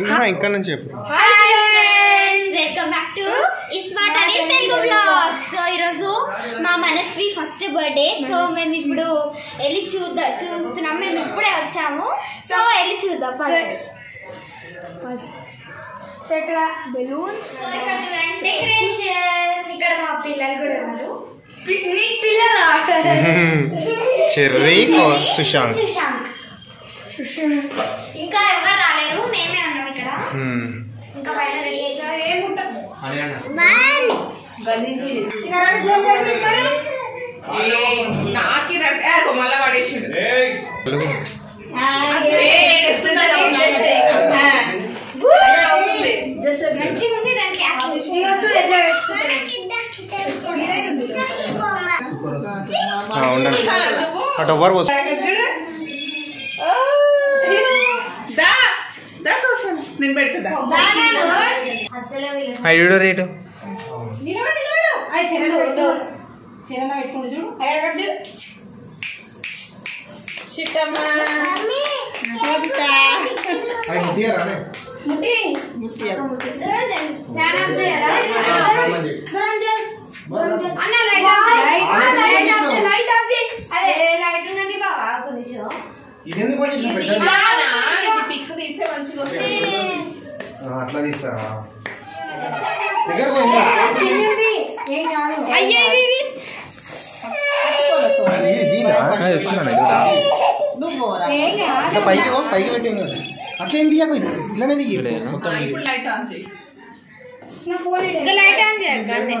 ఇంకా ఇంకా నుంచి చెప్పు. Hi friends welcome back to iSmart అని తెలుగు బ్లాగ్ సో ఈరోజు మా మనస్వి ఫస్ట్ బర్త్డే సో మేము ఇప్పుడు వెళ్ళి చూద్దాం చూస్తున్నాం. మేము ఇప్పుడే వచ్చాము. సో వెళ్ళి చూద్దాం. సో ఇక్కడ బెలూన్స్. సో ఇక్కడ చూడండి. డెకరేషన్ ఇక్కడ మా పిల్లలు కూడా ఉన్నారు పి- నీ పిల్లలా చెర్రీ సుశాంత్ సుశాంత్ ఇంకా ఎవరు రాలేరు మేమే ఉన్నాం ఇక్కడ హ్మ్. ఇంకా బయట రెడీ అయ్యారు ఏముంటుంది నాకి రట్టే మళ్ళా పడేసిండు అటు ఎవరు అయ్యుడు రేటు. అన్న light off light off light ఇదెందుకు కొంచెం పెద్దది ఇది పిక్ తీసే మంచిగా వస్తుంది. ఆ, అట్లా తీస్తారా దగ్గర పోయిందా చిన్నది. ఏం కాదు. అయ్యా ఇది ఇది. అది దీనా నువ్వు పోరా. ఏం కాదు. ఇట్లా పైకి పో, పైకి పెట్టి కదా అట్లా ఏం తీయకు? ఇట్లానే దిగి. మొత్తం ఆ, ఇప్పుడు లైట్ ఆన్ చేయి. ఇంకా లైట్ ఆన్ చేయాలి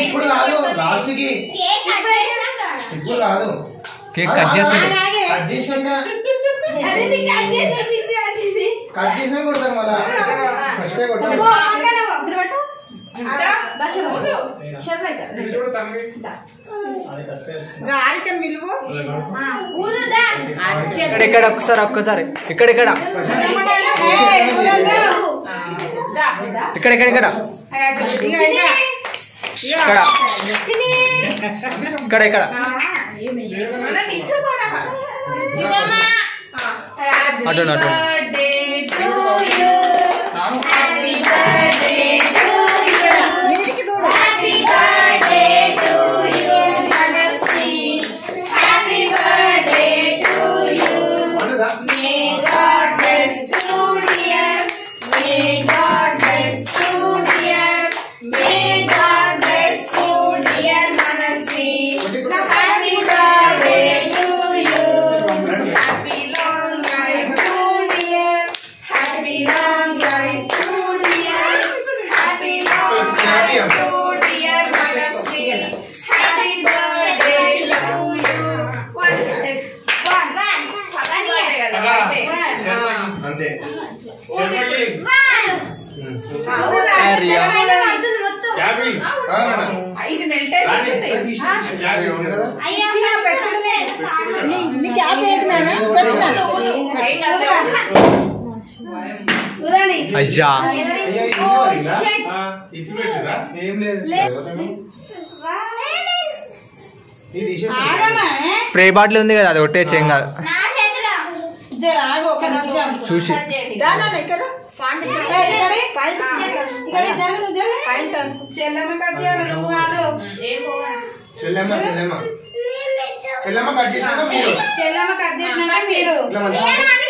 ఇప్పుడు కాదు లాస్ట్కి ఇప్పుడు కాదు. కేక్ కట్ చేస్తాడు. కట్ చేసాక కట్ చేసినా కొడతారు మళ్ళా. ఫస్ట్ కొట్టారు ఇక్కడ ఒక్కసారి ఒక్కసారి. ఇక్కడ ఇక్కడ ఇక్కడ ఇక్కడ ఇక్కడ ఇక్కడ ఇక్కడ ఇక్కడ అటు అటు అయ్యా. స్ప్రే బాటిల్ ఉంది కదా అది ఒట్టే చేయం కాదు చూసి. చెల్లెమ్మ కట్ చేసినా మీరు. చెల్లెమ్మ కట్ చేసినా మీరు.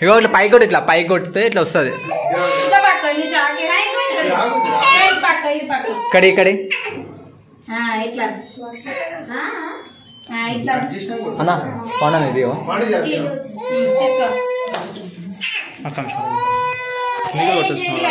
ఇగో ఇట్లా పై కొట్టు ఇట్లా పై కొట్టితే ఇట్లా వస్తుంది ఇక్కడి ఇక్కడి అన్నా పన్నా ఇది కొట్టేస్తున్నా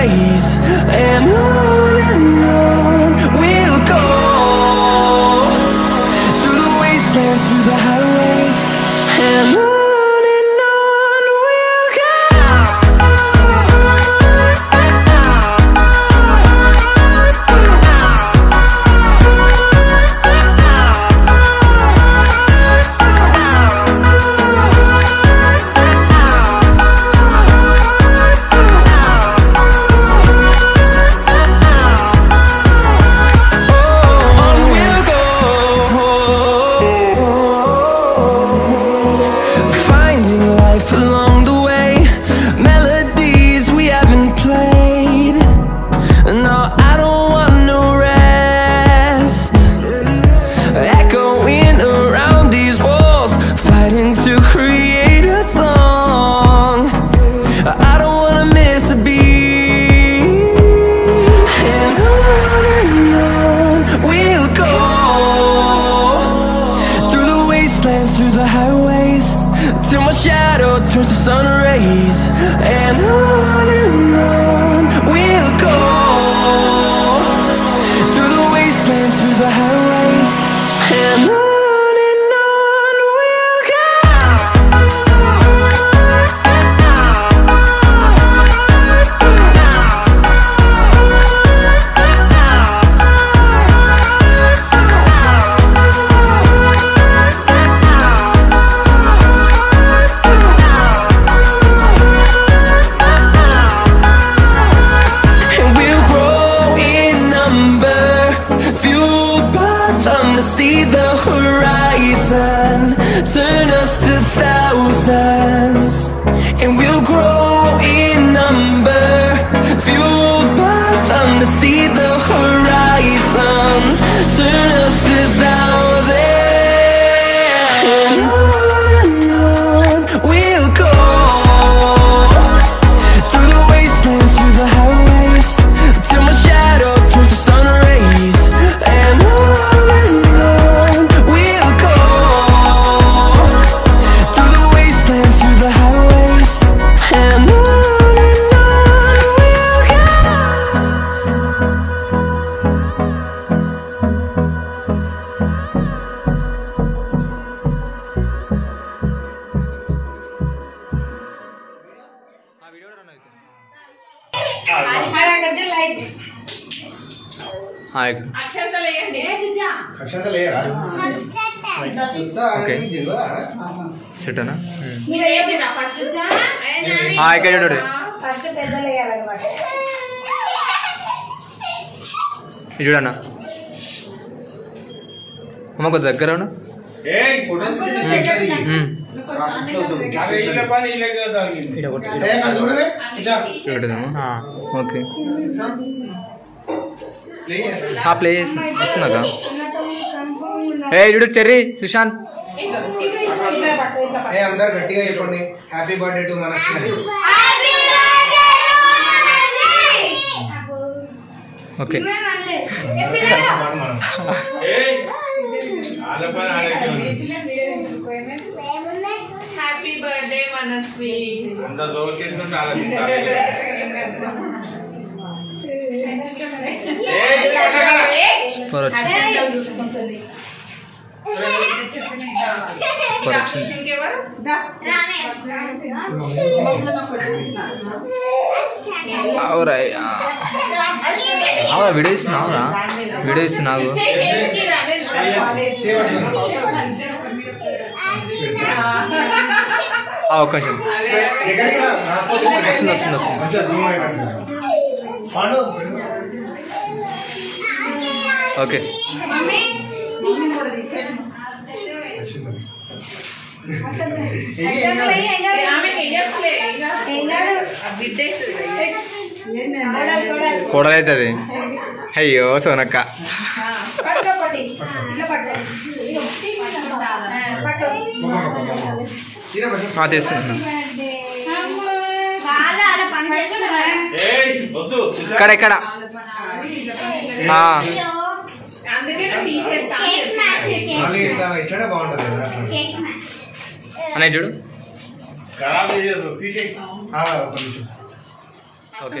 ways. And అక్కడ లైట్. హాయ్. సిటనా? హాయ్ చూడన్నా? అమ్మ కొద్ది దగ్గర అవునా ఓకే. ఆ ప్లే వస్తుందా ఏ చూడు చెర్రీ సుశాంత్. అందరు గట్టిగా చెప్పండి. హ్యాపీ బర్త్డే టు మన ఓకే. బర్త్డే మనస్వి అంత జోక్ చేస్తుంటే ఆలోచిస్తారు అవురా అవురా వీడియో ఒక నిమిషం వస్తుంది వస్తుంది వస్తుంది ఓకే. కూడదవుతుంది అయ్యో సోనక్క. పట్టు తీస్తున్నా ఇక్కడ ఇక్కడ. అనే చూడు. Okay.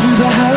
through the house